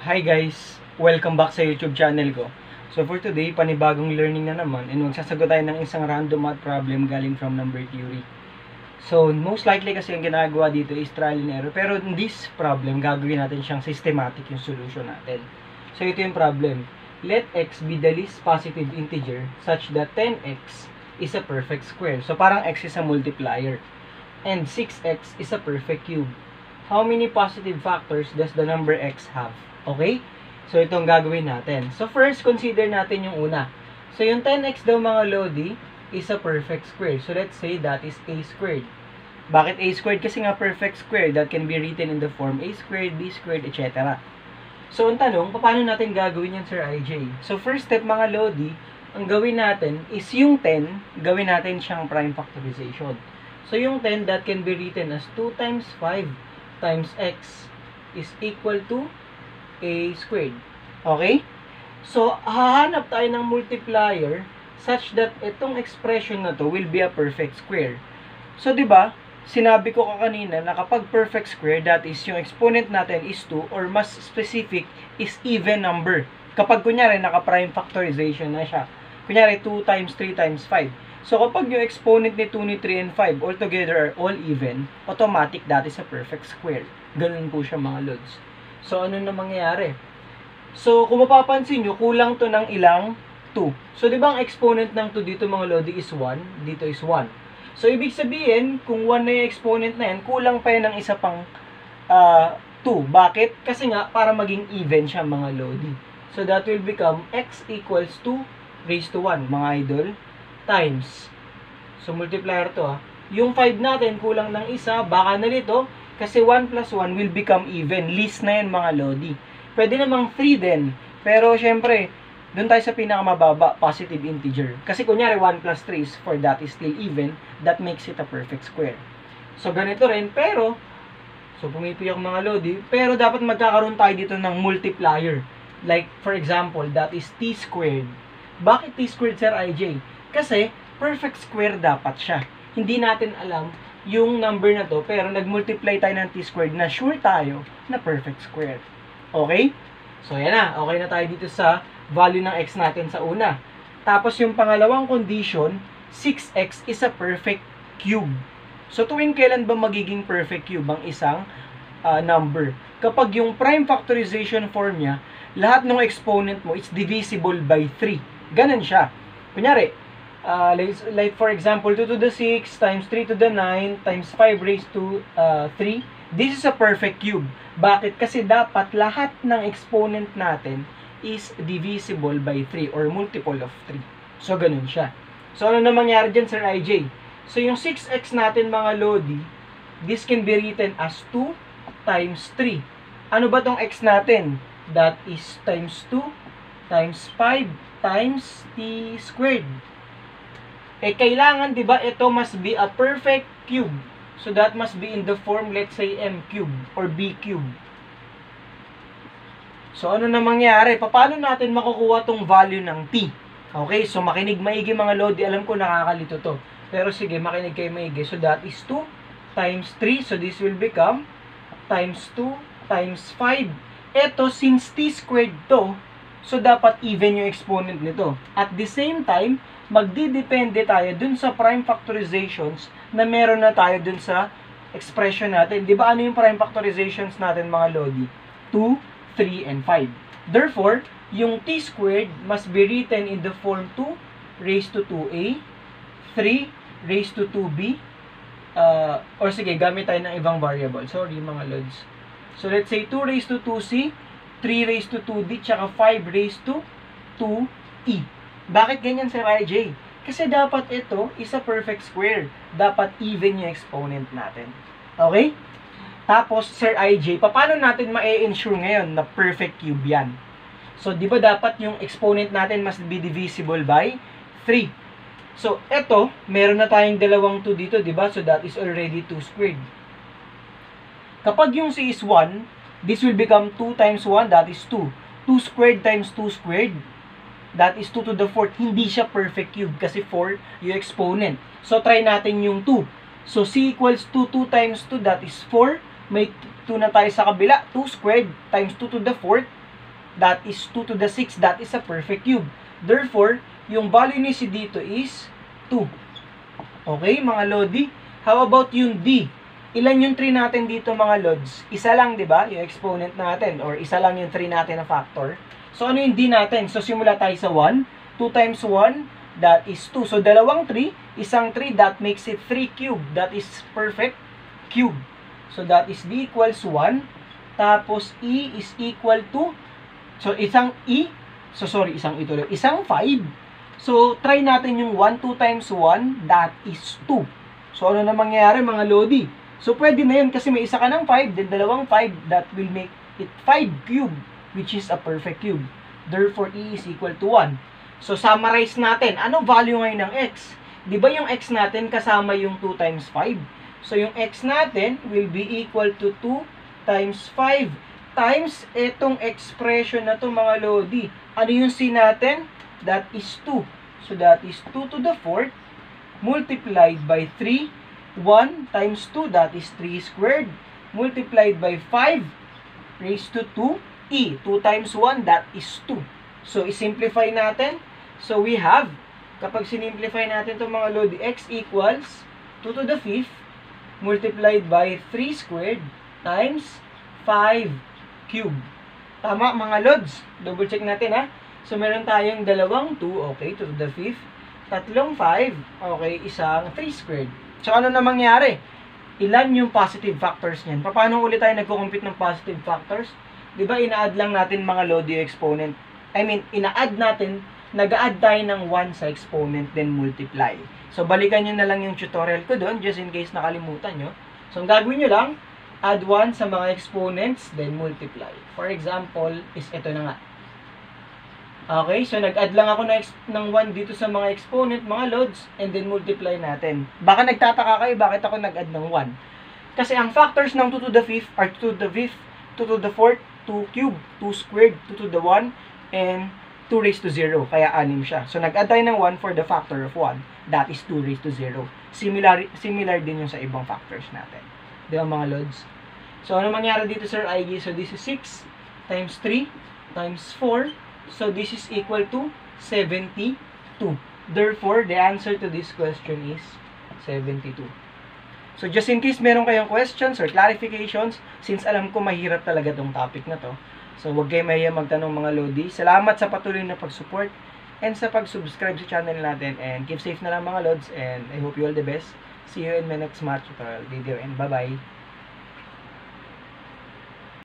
Hi guys! Welcome back sa YouTube channel ko. So for today, panibagong learning na naman and magsasagot tayo ng isang random math problem galing from number theory. So most likely kasi ang ginagawa dito is trial and error. Pero in this problem, gagawin natin siyang systematic yung solution natin. So ito yung problem. Let x be the least positive integer such that 10x is a perfect square. So parang x is a multiplier. And 6x is a perfect cube. How many positive factors does the number x have? Okay? So, itong gagawin natin. So, first, consider natin yung una. So, yung 10x daw mga lodi is a perfect square. So, let's say that is a squared. Bakit a squared? Kasi nga perfect square that can be written in the form a squared, b squared, etc. So, ang tanong, paano natin gagawin yan, Sir IJ? So, first step mga lodi, ang gawin natin is yung 10, gawin natin siyang prime factorization. So, yung 10 that can be written as 2 times 5 times x is equal to a squared. Okay? So, hahanap tayo ng multiplier such that itong expression na to will be a perfect square. So, di ba? Sinabi ko ka kanina na kapag perfect square, that is yung exponent natin is 2 or mas specific is even number. Kapag kunyari naka-prime factorization na siya. Kunyari 2 times 3 times 5. So, kapag yung exponent ni 2, ni 3, and 5 altogether are all even, automatic that is a perfect square. Ganun po siya mga lods. So, ano na mangyayari? So, kung mapapansin nyo, kulang to ng ilang 2. So, di ba ang exponent ng 2 dito mga lodi is 1? Dito is 1. So, ibig sabihin, kung 1 na yung exponent na yan, kulang pa yan ng isa pang uh, 2. Bakit? Kasi nga, para maging even siya mga lodi. So, that will become x equals to raised to 1, mga idol times. So, multiplier to ha. Yung 5 natin, kulang ng isa, baka na nito, kasi 1 plus 1 will become even. List na yan mga lodi. Pwede namang 3 din. Pero, syempre, doon tayo sa pinakamababa, positive integer. Kasi kunyari, 1 plus 3 is for that is still even. That makes it a perfect square. So, ganito rin. Pero, so pumipiyak mga lodi. Pero, dapat magkakaroon tayo dito ng multiplier. Like, for example, that is t squared. Bakit t squared, Sir IJ? Kasi, perfect square dapat siya. Hindi natin alam yung number na to, pero nag-multiply tayo ng t-squared na sure tayo na perfect square. Okay? So, yan na. Okay na tayo dito sa value ng x natin sa una. Tapos, yung pangalawang condition, 6x is a perfect cube. So, tuwing kailan ba magiging perfect cube ang isang uh, number? Kapag yung prime factorization form niya, lahat ng exponent mo is divisible by 3. Ganun siya. Kunyari, uh, like, like for example 2 to the 6 times 3 to the 9 times 5 raised to uh, 3 this is a perfect cube. Bakit? Kasi dapat lahat ng exponent natin is divisible by 3 or multiple of 3 so ganun siya. So ano na mangyari dyan sir IJ so yung 6x natin mga lodi this can be written as 2 times 3 ano ba tong x natin? That is times 2 times 5 times t squared eh kailangan 'di ba ito must be a perfect cube. So that must be in the form let's say m cube or b cube. So ano na mangyari? Paano natin makukuha tong value ng t? Okay, so makinig maigi mga lodi. Alam ko nakakalito to. Pero sige, makinig kayo maigi. So that is 2 times 3. So this will become times 2 times 5. Ito, since t squared to, so dapat even yung exponent nito. At the same time, magdidepende tayo dun sa prime factorizations na meron na tayo dun sa expression natin. Di ba ano yung prime factorizations natin mga lodi? 2, 3, and 5. Therefore, yung t squared must be written in the form 2 raised to 2a, 3 raised to 2b, uh, or sige, gamit tayo ng ibang variable. Sorry mga lods. So, let's say 2 raised to 2c, 3 raised to 2d, tsaka 5 raised to 2e. Bakit ganyan, Sir IJ? Kasi dapat ito is a perfect square. Dapat even yung exponent natin. Okay? Tapos, Sir IJ, paano natin ma-ensure ngayon na perfect cube yan? So, di ba dapat yung exponent natin must be divisible by 3? So, ito, meron na tayong dalawang 2 dito, di ba? So, that is already 2 squared. Kapag yung c is 1, this will become 2 times 1, that is 2. 2 squared times 2 squared, that is 2 to the 4th. Hindi siya perfect cube kasi 4 yung exponent. So, try natin yung 2. So, c equals 2, 2 times 2, that is 4. May 2 na tayo sa kabila. 2 squared times 2 to the 4th, that is 2 to the 6, that is a perfect cube. Therefore, yung value ni C dito is 2. Okay, mga Lodi? How about yung D? Ilan yung 3 natin dito mga Lods? Isa lang, di ba? Yung exponent natin. Or isa lang yung 3 natin na factor. So, ano yung D natin? So, simula tayo sa 1. 2 times 1, that is 2. So, dalawang 3, isang 3, that makes it 3 cube. That is perfect cube. So, that is D equals 1. Tapos, E is equal to, so, isang E, so, sorry, isang ito lang, isang 5. So, try natin yung 1, 2 times 1, that is 2. So, ano na mangyayari mga Lodi? So, pwede na yun kasi may isa ka ng 5, then dalawang 5, that will make it 5 cube, which is a perfect cube. Therefore, E is equal to 1. So, summarize natin. Ano value ngayon ng X? Di ba yung X natin kasama yung 2 times 5? So, yung X natin will be equal to 2 times 5 times itong expression na to mga Lodi. Ano yung C natin? That is 2. So, that is 2 to the 4th multiplied by 3. 1 times 2, that is 3 squared. Multiplied by 5 raised to 2. E, 2 times 1, that is 2. So, isimplify natin. So, we have, kapag sinimplify natin itong mga Lodi, x equals 2 to the 5th multiplied by 3 squared times 5 cube. Tama mga lods. Double check natin ha. So meron tayong dalawang 2, okay, 2 to the 5th. Tatlong 5, okay, isang 3 squared. So ano na mangyari? Ilan yung positive factors niyan? Paano ulit tayo nagko-compute ng positive factors? 'Di ba ina-add lang natin mga yung exponent. I mean, ina-add natin, nag-add tayo ng 1 sa exponent then multiply. So balikan niyo na lang yung tutorial ko doon just in case nakalimutan nyo. So ang gagawin niyo lang, add 1 sa mga exponents, then multiply. For example, is ito na nga. Okay, so nag-add lang ako ng, ex- ng 1 dito sa mga exponent, mga loads, and then multiply natin. Baka nagtataka kayo bakit ako nag-add ng 1. Kasi ang factors ng 2 to the 5th are 2 to the 5th, 2 to the 4th, 2 cube, 2 squared, 2 to the 1, and 2 raised to 0. Kaya 6 siya. So nag-add tayo ng 1 for the factor of 1. That is 2 raised to 0. Similar, similar din yung sa ibang factors natin. Di ba mga loads? So, ano mangyari dito, Sir IG? So, this is 6 times 3 times 4. So, this is equal to 72. Therefore, the answer to this question is 72. So, just in case meron kayong questions or clarifications, since alam ko mahirap talaga tong topic na to, so huwag kayo mahiya magtanong mga Lodi. Salamat sa patuloy na pag-support and sa pag-subscribe sa channel natin and keep safe na lang mga Lods and I hope you all the best. See you in my next match tutorial video and bye-bye!